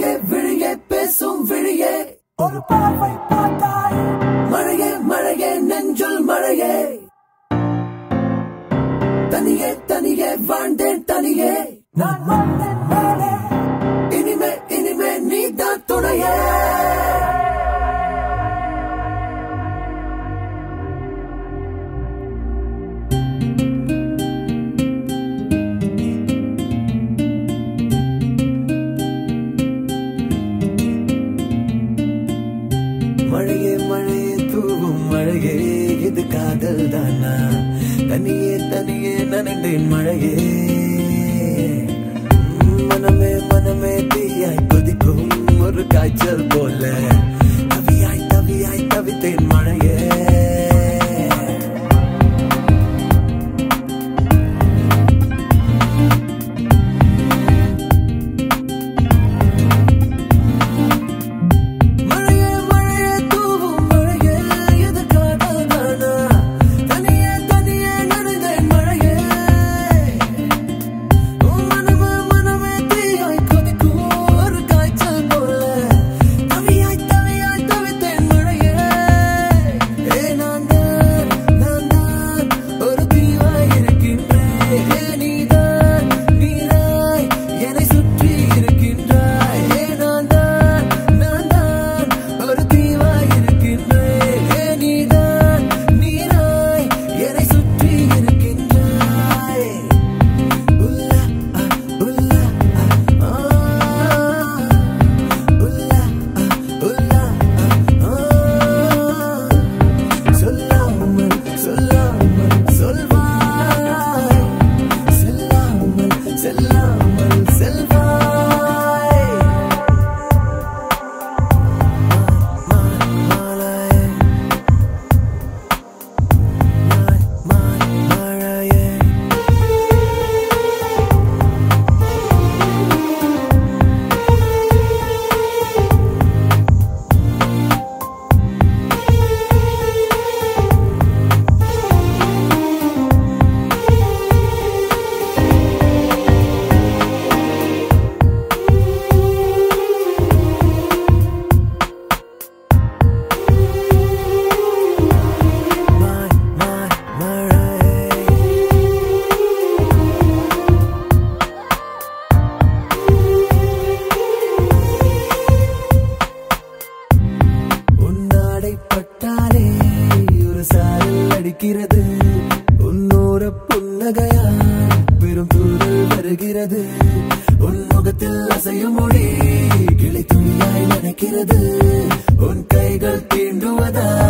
விழியே விழியே பேசும் விழியே. ஒரு பார்வை பார்த்தாய் மழையே மழையே நெஞ்சுள் மழையே. தனியே தனியே வாழ்ந்தேன் தனியே. நான் வந்தேன் இது காதல் தானா தனியே தனியே நனண்டேன் மழையே. மனமே மனமே தீயாய் கொதிக்கும் ஒரு காய்ச்சல் போல. பட்டாலே ஒரு சாரல் அடிக்கிறது. உன்னோர புன்னகையா பெரும் தூரல் வருகிறது. உன் முகத்தில் அசையும் மொழி கிளை துணியாய் நினைக்கிறது. உன் கைகள் தீண்டுவதா